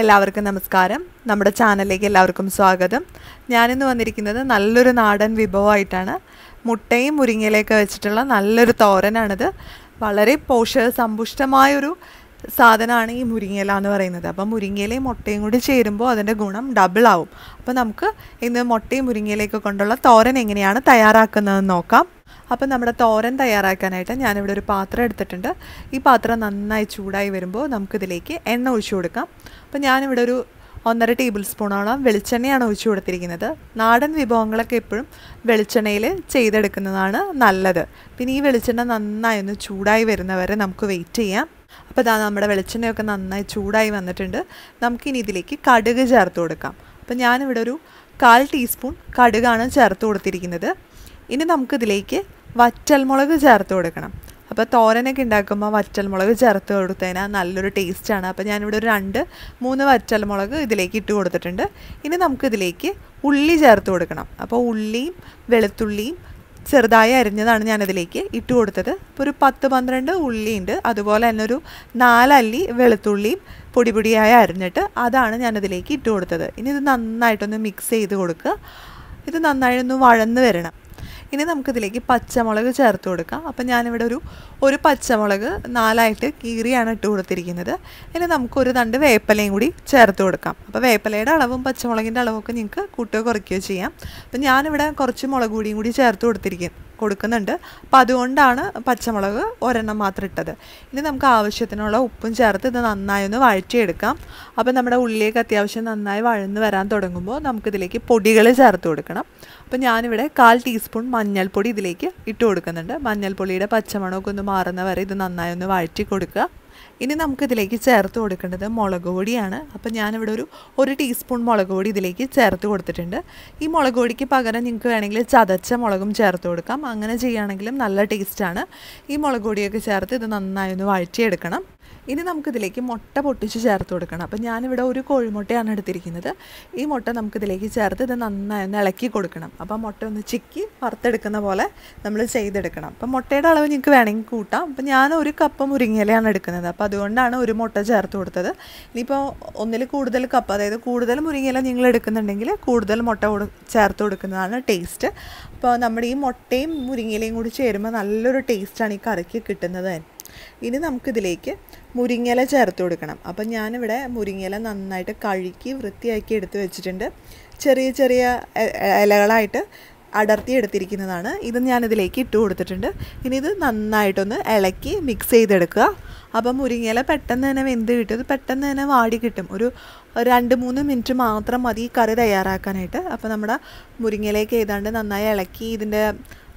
എല്ലാവർക്കും നമസ്കാരം. നമ്മുടെ ചാനലിലേക്ക് എല്ലാവർക്കും സ്വാഗതം. ഞാനിന്ന് വന്നിരിക്കുന്നത് നല്ലൊരു നാടൻ വിഭവമായിട്ടാണ്. മുട്ടയും മുരിങ്ങയിലേക്ക് വെച്ചിട്ടുള്ള നല്ലൊരു തോരനാണിത്. വളരെ പോഷക സമ്പുഷ്ടമായൊരു സാധനമാണ് ഈ മുരിങ്ങയില എന്ന് പറയുന്നത്. അപ്പം മുരിങ്ങയിലയും മുട്ടയും കൂടി ചേരുമ്പോൾ അതിന്റെ ഗുണം ഡബിൾ ആവും. അപ്പോൾ നമുക്ക് ഇന്ന് മുട്ടയും മുരിങ്ങയിലേക്ക് കൊണ്ടുള്ള തോരൻ എങ്ങനെയാണ് തയ്യാറാക്കുന്നതെന്ന് നോക്കാം. അപ്പം നമ്മുടെ തോരൻ തയ്യാറാക്കാനായിട്ട് ഞാനിവിടെ ഒരു പാത്രം എടുത്തിട്ടുണ്ട്. ഈ പാത്രം നന്നായി ചൂടായി വരുമ്പോൾ നമുക്കിതിലേക്ക് എണ്ണ ഒഴിച്ചു കൊടുക്കാം. അപ്പം ഞാനിവിടെ ഒരു ഒന്നര ടേബിൾ സ്പൂണോളം വെളിച്ചെണ്ണയാണ് ഒഴിച്ചു കൊടുത്തിരിക്കുന്നത്. നാടൻ വിഭവങ്ങളൊക്കെ എപ്പോഴും വെളിച്ചെണ്ണയിൽ ചെയ്തെടുക്കുന്നതാണ് നല്ലത്. പിന്നെ ഈ വെളിച്ചെണ്ണ നന്നായി ഒന്ന് ചൂടായി വരുന്നവരെ നമുക്ക് വെയിറ്റ് ചെയ്യാം. അപ്പോൾ ഇതാ നമ്മുടെ വെളിച്ചെണ്ണയൊക്കെ നന്നായി ചൂടായി വന്നിട്ടുണ്ട്. നമുക്കിനി ഇതിലേക്ക് കടുക് ചേർത്ത് കൊടുക്കാം. അപ്പം ഞാനിവിടെ ഒരു കാൽ ടീസ്പൂൺ കടുകാണ് ചേർത്ത് കൊടുത്തിരിക്കുന്നത്. ഇനി നമുക്കിതിലേക്ക് വറ്റൽമുളക് ചേർത്ത് കൊടുക്കണം. അപ്പോൾ തോരനൊക്കെ ഉണ്ടാക്കുമ്പോൾ വറ്റൽമുളക് ചേർത്ത് കൊടുത്തതിനാൽ നല്ലൊരു ടേസ്റ്റാണ് അപ്പോൾ ഞാനിവിടെ ഒരു രണ്ട് മൂന്ന് വറ്റൽമുളക് ഇതിലേക്ക് ഇട്ട് കൊടുത്തിട്ടുണ്ട്. ഇനി നമുക്കിതിലേക്ക് ഉള്ളി ചേർത്ത് കൊടുക്കണം. അപ്പോൾ ഉള്ളിയും വെളുത്തുള്ളിയും ചെറുതായി അരിഞ്ഞതാണ് ഞാനിതിലേക്ക് ഇട്ട് കൊടുത്തത്. ഇപ്പോൾ ഒരു പത്ത് പന്ത്രണ്ട് ഉള്ളിയുണ്ട് അതുപോലെ തന്നെ ഒരു നാലല്ലി വെളുത്തുള്ളിയും പൊടി പൊടിയായി അരിഞ്ഞിട്ട് അതാണ് ഞാനിതിലേക്ക് ഇട്ട് കൊടുത്തത്. ഇനി ഇത് നന്നായിട്ടൊന്ന് മിക്സ് ചെയ്ത് കൊടുക്കുക. ഇത് നന്നായി ഒന്ന് വഴന്ന് വരണം. ഇനി നമുക്കിതിലേക്ക് പച്ചമുളക് ചേർത്ത് കൊടുക്കാം. അപ്പം ഞാനിവിടെ ഒരു ഒരു പച്ചമുളക് നാലായിട്ട് കീറിയാണ് ഇട്ട് കൊടുത്തിരിക്കുന്നത്. ഇനി നമുക്കൊരു തണ്ട് വേപ്പലയും കൂടി ചേർത്ത് കൊടുക്കാം. അപ്പോൾ വേപ്പലയുടെ അളവും പച്ചമുളകിന്റെ അളവൊക്കെ നിങ്ങൾക്ക് കൂട്ടുകയോ കുറയ്ക്കുകയോ ചെയ്യാം. അപ്പം ഞാനിവിടെ കുറച്ച് മുളക് കൂടി ചേർത്ത് കൊടുത്തിരിക്കും കൊടുക്കുന്നുണ്ട്. അപ്പോൾ അതുകൊണ്ടാണ് പച്ചമുളക് ഒരെണ്ണം മാത്രം ഇട്ടത്. ഇനി നമുക്ക് ആവശ്യത്തിനുള്ള ഉപ്പും ചേർത്ത് ഇത് നന്നായി ഒന്ന് വഴറ്റിയെടുക്കാം. അപ്പോൾ നമ്മുടെ ഉള്ളിലേക്ക് അത്യാവശ്യം നന്നായി വഴന്ന് വരാൻ തുടങ്ങുമ്പോൾ നമുക്കിതിലേക്ക് പൊടികൾ ചേർത്ത് കൊടുക്കണം. അപ്പോൾ ഞാനിവിടെ കാൽ ടീസ്പൂൺ മഞ്ഞൾപ്പൊടി ഇതിലേക്ക് ഇട്ട് കൊടുക്കുന്നുണ്ട്. മഞ്ഞൾപ്പൊടിയുടെ പച്ചമണമൊക്കെ ഒന്ന് മാറുന്ന വരെ ഇത് നന്നായി ഒന്ന് വഴറ്റി കൊടുക്കുക. ഇനി നമുക്കിതിലേക്ക് ചേർത്ത് കൊടുക്കേണ്ടത് മുളക് പൊടിയാണ്. അപ്പോൾ ഞാനിവിടെ ഒരു ഒരു ടീസ്പൂൺ മുളക് പൊടി ഇതിലേക്ക് ചേർത്ത് കൊടുത്തിട്ടുണ്ട്. ഈ മുളക് പൊടിക്ക് പകരം നിങ്ങൾക്ക് വേണമെങ്കിൽ ചതച്ച മുളകും ചേർത്ത് കൊടുക്കാം. അങ്ങനെ ചെയ്യുകയാണെങ്കിലും നല്ല ടേസ്റ്റാണ് ഈ മുളക് പൊടിയൊക്കെ ചേർത്ത് ഇത് നന്നായി ഒന്ന് വഴറ്റിയെടുക്കണം. ഇനി നമുക്കിതിലേക്ക് മുട്ട പൊട്ടിച്ച് ചേർത്ത് കൊടുക്കണം. അപ്പം ഞാനിവിടെ ഒരു കോഴിമുട്ടയാണ് എടുത്തിരിക്കുന്നത്. ഈ മുട്ട നമുക്കിതിലേക്ക് ചേർത്ത് ഇത് നന്നായി ഒന്ന് ഇളക്കി കൊടുക്കണം. അപ്പോൾ മുട്ട ഒന്ന് ചിക്കി വറുത്തെടുക്കുന്ന പോലെ നമ്മൾ ചെയ്തെടുക്കണം. അപ്പം മുട്ടയുടെ അളവ് നിങ്ങൾക്ക് വേണമെങ്കിൽ കൂട്ടാം. അപ്പം ഞാൻ ഒരു കപ്പ് മുരിങ്ങയിലയാണ് എടുക്കുന്നത്. അതുകൊണ്ടാണ് ഒരു മുട്ട ചേർത്ത് കൊടുത്തത്. ഇനിയിപ്പോൾ ഒന്നിൽ കൂടുതൽ കപ്പ് അതായത് കൂടുതൽ മുരിങ്ങയില നിങ്ങൾ എടുക്കുന്നുണ്ടെങ്കിൽ കൂടുതൽ മുട്ട ചേർത്ത് കൊടുക്കുന്നതാണ് ടേസ്റ്റ് അപ്പോൾ നമ്മുടെ ഈ മുട്ടയും മുരിങ്ങയിലയും കൂടി ചേരുമ്പോൾ നല്ലൊരു ടേസ്റ്റാണ് ഈ കറിക്ക് കിട്ടുന്നത്. ഇനി നമുക്കിതിലേക്ക് മുരിങ്ങയില ചേർത്ത് കൊടുക്കണം. അപ്പം ഞാനിവിടെ മുരിങ്ങയില നന്നായിട്ട് കഴുകി വൃത്തിയാക്കി എടുത്ത് വെച്ചിട്ടുണ്ട്. ചെറിയ ചെറിയ ഇലകളായിട്ട് അടർത്തി എടുത്തിരിക്കുന്നതാണ് ഇത് ഞാനിതിലേക്ക് ഇട്ട് കൊടുത്തിട്ടുണ്ട്. ഇനി ഇത് നന്നായിട്ടൊന്ന് ഇളക്കി മിക്സ് ചെയ്തെടുക്കുക. അപ്പം മുരിങ്ങയില പെട്ടെന്ന് തന്നെ വെന്ത് കിട്ടും. പെട്ടെന്ന് തന്നെ വാടി കിട്ടും. ഒരു രണ്ട് മൂന്ന് മിനിറ്റ് മാത്രം മതി ഈ കറി തയ്യാറാക്കാനായിട്ട്. അപ്പോൾ നമ്മുടെ മുരിങ്ങയിലേക്ക് ഏതാണ്ട് നന്നായി ഇളക്കി ഇതിന്റെ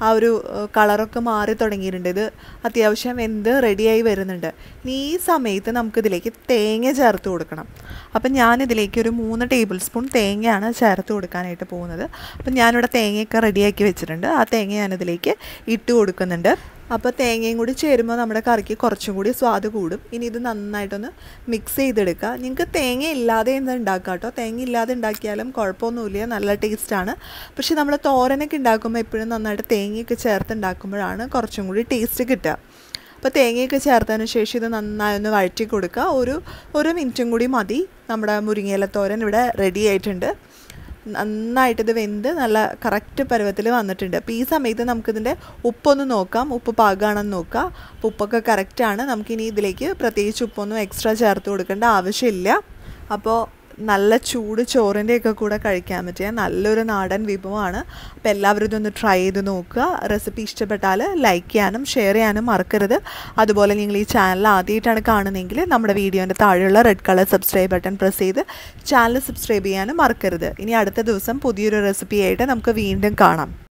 ആ ഒരു കളറൊക്കെ മാറി തുടങ്ങിയിട്ടുണ്ട്. ഇത് അത്യാവശ്യം എന്ത് റെഡിയായി വരുന്നുണ്ട്. ഇനി ഈ സമയത്ത് നമുക്കിതിലേക്ക് തേങ്ങ ചേർത്ത് കൊടുക്കണം. അപ്പം ഞാനിതിലേക്ക് ഒരു മൂന്ന് ടേബിൾ സ്പൂൺ തേങ്ങയാണ് ചേർത്ത് കൊടുക്കാനായിട്ട് പോകുന്നത്. അപ്പം ഞാനിവിടെ തേങ്ങയൊക്കെ റെഡിയാക്കി വെച്ചിട്ടുണ്ട്. ആ തേങ്ങ ഞാനിതിലേക്ക് ഇട്ട് കൊടുക്കുന്നുണ്ട്. അപ്പോൾ തേങ്ങയും കൂടി ചേരുമ്പോൾ നമ്മുടെ കറിക്ക് കുറച്ചും കൂടി സ്വാദ് കൂടും. ഇനി ഇത് നന്നായിട്ടൊന്ന് മിക്സ് ചെയ്തെടുക്കുക. നിങ്ങൾക്ക് തേങ്ങ ഇല്ലാതെ എന്താ ഉണ്ടാക്കുക കേട്ടോ തേങ്ങ ഇല്ലാതെ ഉണ്ടാക്കിയാലും കുഴപ്പമൊന്നുമില്ല. നല്ല ടേസ്റ്റാണ് പക്ഷേ നമ്മൾ തോരനൊക്കെ ഉണ്ടാക്കുമ്പോൾ എപ്പോഴും നന്നായിട്ട് തേങ്ങയൊക്കെ ചേർത്ത് ഉണ്ടാക്കുമ്പോഴാണ് കുറച്ചും കൂടി ടേസ്റ്റ് കിട്ടുക. അപ്പോൾ തേങ്ങയൊക്കെ ചേർത്തതിന് ശേഷം ഇത് നന്നായി ഒന്ന് വഴറ്റി കൊടുക്കുക. ഒരു ഒരു മിനിറ്റും കൂടി മതി. നമ്മുടെ മുരിങ്ങയില തോരൻ ഇവിടെ റെഡി ആയിട്ടുണ്ട്. നന്നായിട്ട് ഇത് വെന്ത് നല്ല കറക്റ്റ് പരുവത്തിൽ വന്നിട്ടുണ്ട്. അപ്പോൾ ഈ സമയത്ത് നമുക്കിതിന്റെ ഉപ്പൊന്ന് നോക്കാം. ഉപ്പ് പാകാണെന്ന് നോക്കുക അപ്പോൾ ഉപ്പൊക്കെ കറക്റ്റാണ് നമുക്കിനി ഇതിലേക്ക് പ്രത്യേകിച്ച് ഉപ്പൊന്നും എക്സ്ട്രാ ചേർത്ത് കൊടുക്കേണ്ട ആവശ്യമില്ല. അപ്പോൾ നല്ല ചൂട് ചോറിന്റെയൊക്കെ കൂടെ കഴിക്കാൻ പറ്റിയ നല്ലൊരു നാടൻ വിഭവമാണ്. അപ്പോൾ എല്ലാവരും ഇതൊന്ന് ട്രൈ ചെയ്ത് നോക്കുക. റെസിപ്പി ഇഷ്ടപ്പെട്ടാൽ ലൈക്ക് ചെയ്യാനും ഷെയർ ചെയ്യാനും മറക്കരുത്. അതുപോലെ നിങ്ങൾ ഈ ചാനൽ ആദ്യമായിട്ടാണ് കാണുന്നതെങ്കിൽ നമ്മുടെ വീഡിയോന്റെ താഴെയുള്ള red colour subscribe button press ചെയ്ത് ചാനൽ സബ്സ്ക്രൈബ് ചെയ്യാനും മറക്കരുത്. ഇനി അടുത്ത ദിവസം പുതിയൊരു റെസിപ്പിയായിട്ട് നമുക്ക് വീണ്ടും കാണാം.